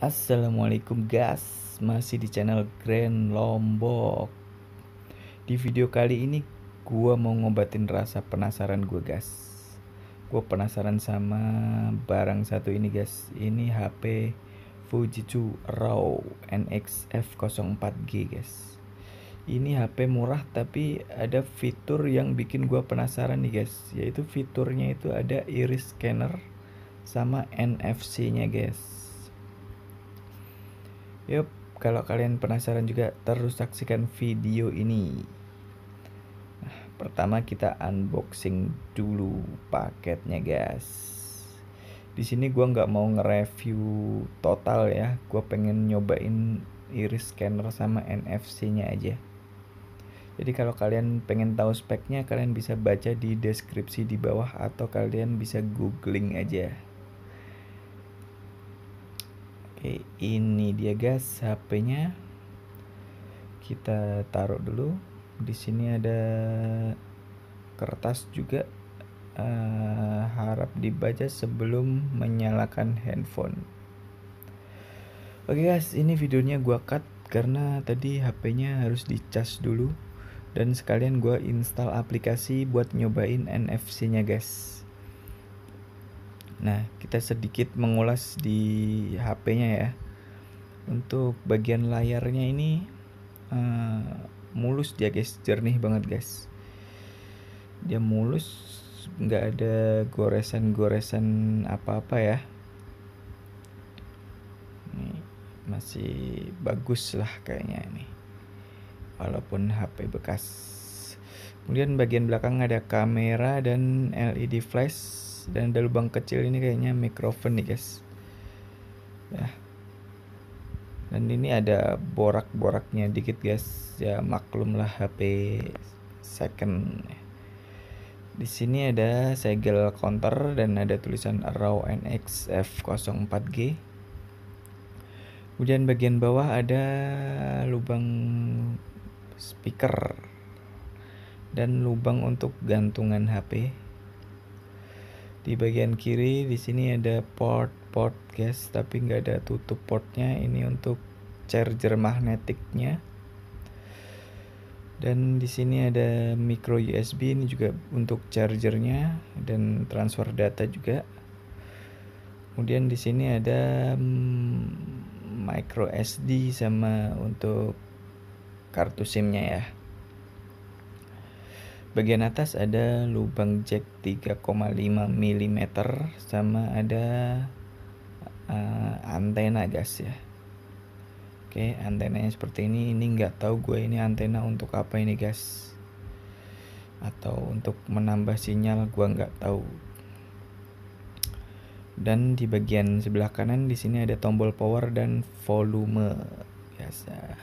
Assalamualaikum guys, masih di channel Grand Lombok. Di video kali ini gua mau ngobatin rasa penasaran gue guys. Gue penasaran sama barang satu ini guys. Ini HP Fujitsu RAW NX F04G guys. Ini HP murah tapi ada fitur yang bikin gua penasaran nih guys. Yaitu fiturnya itu ada iris scanner sama NFC-nya guys Yuk, kalau kalian penasaran juga terus saksikan video ini. Nah, pertama kita unboxing dulu paketnya, guys. Di sini gua nggak mau nge-review total ya. Gua pengen nyobain iris scanner sama NFC-nya aja. Jadi kalau kalian pengen tahu speknya, kalian bisa baca di deskripsi di bawah atau kalian bisa googling aja. Oke, ini dia guys HP-nya. Kita taruh dulu. Di sini ada kertas juga. Uh, harap dibaca sebelum menyalakan handphone. Oke guys, ini videonya gua cut karena tadi HP-nya harus dicas dulu dan sekalian gua install aplikasi buat nyobain NFC-nya guys. Nah, kita sedikit mengulas di HP-nya ya. Untuk bagian layarnya ini uh, mulus dia guys, jernih banget guys. Dia mulus, nggak ada goresan-goresan apa-apa ya. Ini masih bagus lah kayaknya ini. Walaupun HP bekas. Kemudian bagian belakang ada kamera dan LED flash dan ada lubang kecil ini kayaknya mikrofon nih guys. Ya. Dan ini ada borak-boraknya dikit guys. Ya maklum lah HP second. Di sini ada segel counter dan ada tulisan RAW NX F04G kemudian bagian bawah ada lubang speaker dan lubang untuk gantungan HP di bagian kiri di sini ada port port guys tapi nggak ada tutup portnya. Ini untuk charger magnetiknya dan di sini ada micro USB ini juga untuk chargernya dan transfer data juga. Kemudian di sini ada mm, micro SD sama untuk kartu SIM-nya ya bagian atas ada lubang jack 3,5 mm sama ada uh, antena guys ya. Oke antenanya seperti ini. Ini nggak tahu gue ini antena untuk apa ini guys. Atau untuk menambah sinyal gue nggak tahu. Dan di bagian sebelah kanan di sini ada tombol power dan volume biasa.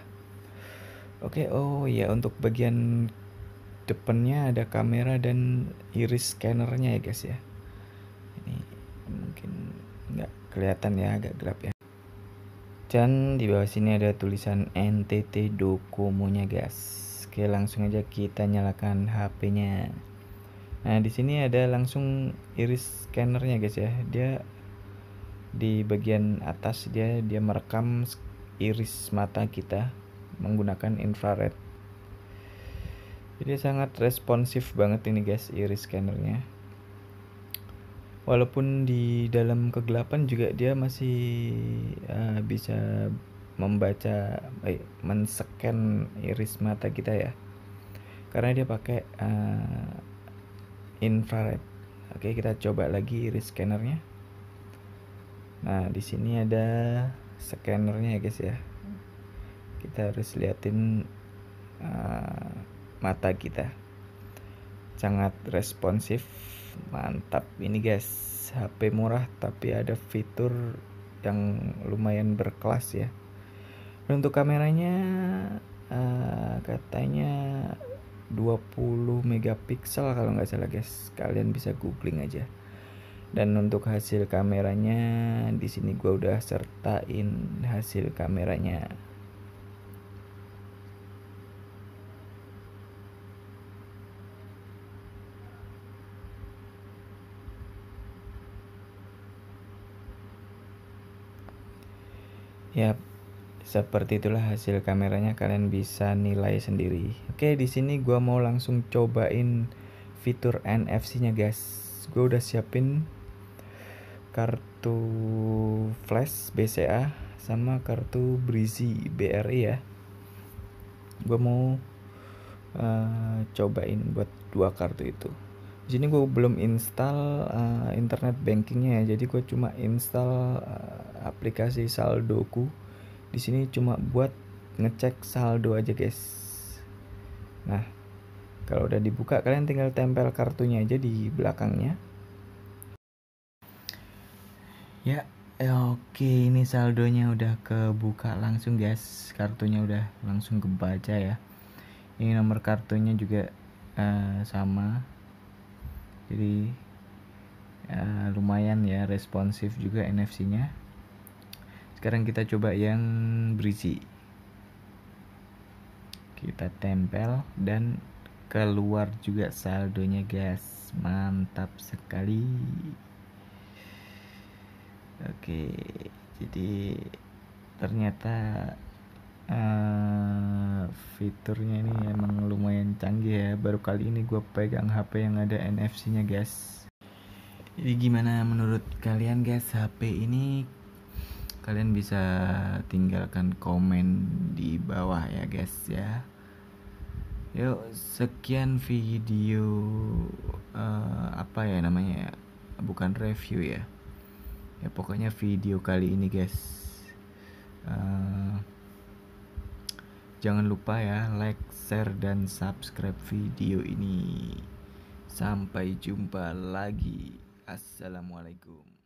Oke oh ya untuk bagian depannya ada kamera dan iris scannernya ya guys ya. Ini mungkin nggak kelihatan ya agak gelap ya. Dan di bawah sini ada tulisan NTT Docomo-nya guys. Oke langsung aja kita nyalakan HP-nya nah di sini ada langsung iris scannernya guys ya. Dia di bagian atas dia dia merekam iris mata kita menggunakan infrared jadi sangat responsif banget ini guys iris scannernya. Walaupun di dalam kegelapan juga dia masih uh, bisa membaca baik men-scan iris mata kita ya. Karena dia pakai uh, infrared. Oke kita coba lagi iris scannernya. Nah di sini ada scannernya ya guys ya. Kita harus liatin uh, mata kita. Sangat responsif mantap. Ini guys HP murah tapi ada fitur yang lumayan berkelas ya. Untuk kameranya uh, katanya 20 megapiksel kalau nggak salah guys. Kalian bisa googling aja. Dan untuk hasil kameranya di sini gua udah sertain hasil kameranya ya seperti itulah hasil kameranya kalian bisa nilai sendiri. Oke di sini gua mau langsung cobain fitur NFC nya guys. Gue udah siapin kartu flash BCA sama kartu Breezy BRI ya. Gue mau uh, cobain buat dua kartu itu di sini gue belum install uh, internet bankingnya ya. Jadi gue cuma install uh, aplikasi saldoku. Di sini cuma buat ngecek saldo aja guys. Nah kalau udah dibuka kalian tinggal tempel kartunya aja di belakangnya. Ya oke ini saldonya udah kebuka langsung guys. Kartunya udah langsung kebaca ya. Ini nomor kartunya juga uh, sama jadi ya, lumayan ya responsif juga NFC nya sekarang kita coba yang berisi kita tempel dan keluar juga saldonya guys. Mantap sekali. Oke jadi ternyata uh, fiturnya ini emang lumayan canggih ya. Baru kali ini gue pegang HP yang ada NFC nya guys. Jadi gimana menurut kalian guys? HP ini kalian bisa tinggalkan komen di bawah ya guys ya. Yuk sekian video uh, apa ya namanya ya? Bukan review ya. Ya pokoknya video kali ini guys uh, Jangan lupa ya like, share, dan subscribe video ini. Sampai jumpa lagi. Assalamualaikum.